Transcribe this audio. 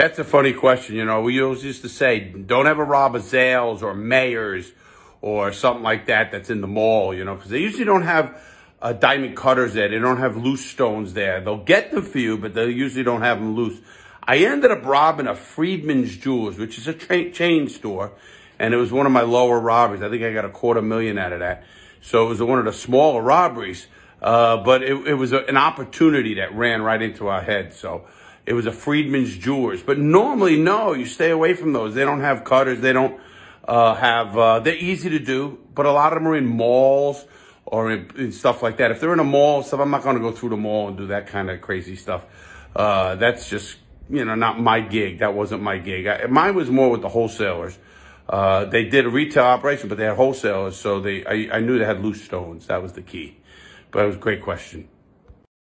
That's a funny question. You know, we always used to say, don't ever rob a Zales or Mayors or something like that that's in the mall, you know, because they usually don't have uh, diamond cutters there. They don't have loose stones there. They'll get them for you, but they usually don't have them loose. I ended up robbing a Friedman's Jewels, which is a chain store, and it was one of my lower robberies. I think I got a quarter million out of that. So it was one of the smaller robberies, uh, but it, it was a, an opportunity that ran right into our head. So it was a Friedman's Jewelers. But normally, no, you stay away from those. They don't have cutters. They don't uh, have, uh, they're easy to do, but a lot of them are in malls or in, in stuff like that. If they're in a mall stuff, I'm not going to go through the mall and do that kind of crazy stuff. Uh, that's just, you know, not my gig. That wasn't my gig. I, mine was more with the wholesalers. Uh, they did a retail operation, but they had wholesalers, so they I, I knew they had loose stones. That was the key. But it was a great question.